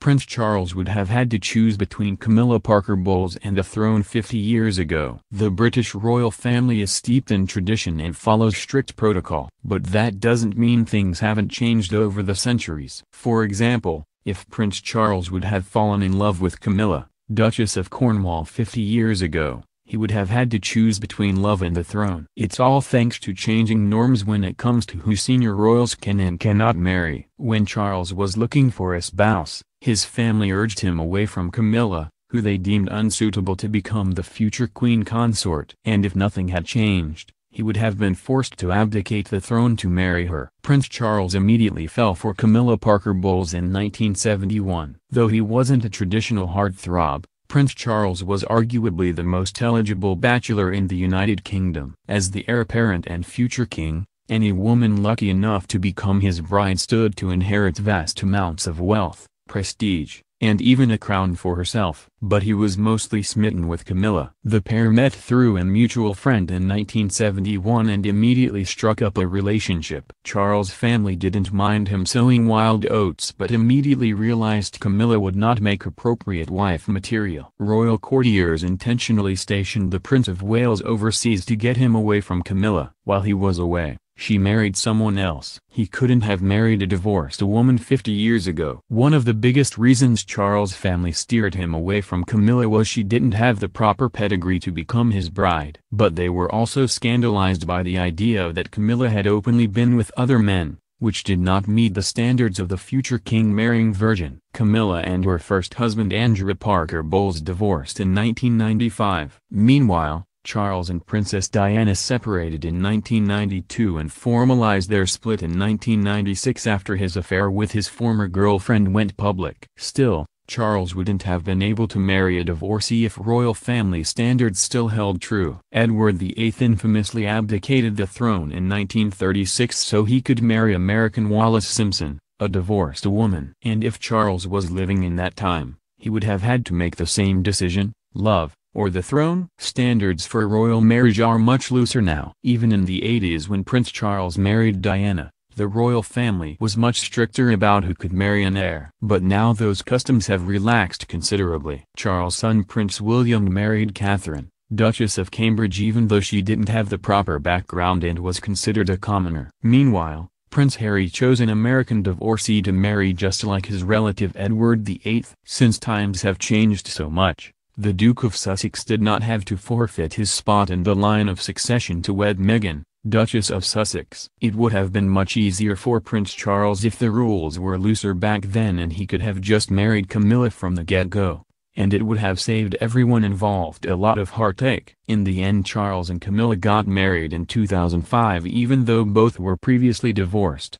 Prince Charles would have had to choose between Camilla Parker Bowles and the throne 50 years ago. The British royal family is steeped in tradition and follows strict protocol. But that doesn't mean things haven't changed over the centuries. For example, if Prince Charles would have fallen in love with Camilla, Duchess of Cornwall 50 years ago, he would have had to choose between love and the throne. It's all thanks to changing norms when it comes to who senior royals can and cannot marry. When Charles was looking for a spouse, his family urged him away from Camilla, who they deemed unsuitable to become the future queen consort. And if nothing had changed, he would have been forced to abdicate the throne to marry her. Prince Charles immediately fell for Camilla Parker Bowles in 1971. Though he wasn't a traditional heartthrob, Prince Charles was arguably the most eligible bachelor in the United Kingdom. As the heir apparent and future king, any woman lucky enough to become his bride stood to inherit vast amounts of wealth, prestige, and even a crown for herself. But he was mostly smitten with Camilla. The pair met through a mutual friend in 1971 and immediately struck up a relationship. Charles' family didn't mind him sowing wild oats but immediately realized Camilla would not make appropriate wife material. Royal courtiers intentionally stationed the Prince of Wales overseas to get him away from Camilla. While he was away, she married someone else. He couldn't have married a divorced woman 50 years ago. One of the biggest reasons Charles' family steered him away from Camilla was she didn't have the proper pedigree to become his bride. But they were also scandalized by the idea that Camilla had openly been with other men, which did not meet the standards of the future king marrying virgin. Camilla and her first husband Andrew Parker Bowles divorced in 1995. Meanwhile, Charles and Princess Diana separated in 1992 and formalized their split in 1996 after his affair with his former girlfriend went public. Still, Charles wouldn't have been able to marry a divorcee if royal family standards still held true. Edward VIII infamously abdicated the throne in 1936 so he could marry American Wallis Simpson, a divorced woman. And if Charles was living in that time, he would have had to make the same decision, love, or the throne? Standards for royal marriage are much looser now. Even in the 80s when Prince Charles married Diana, the royal family was much stricter about who could marry an heir. But now those customs have relaxed considerably. Charles' son Prince William married Catherine, Duchess of Cambridge even though she didn't have the proper background and was considered a commoner. Meanwhile, Prince Harry chose an American divorcee to marry just like his relative Edward VIII. Since times have changed so much, the Duke of Sussex did not have to forfeit his spot in the line of succession to wed Meghan, Duchess of Sussex. It would have been much easier for Prince Charles if the rules were looser back then and he could have just married Camilla from the get-go, and it would have saved everyone involved a lot of heartache. In the end Charles and Camilla got married in 2005 even though both were previously divorced.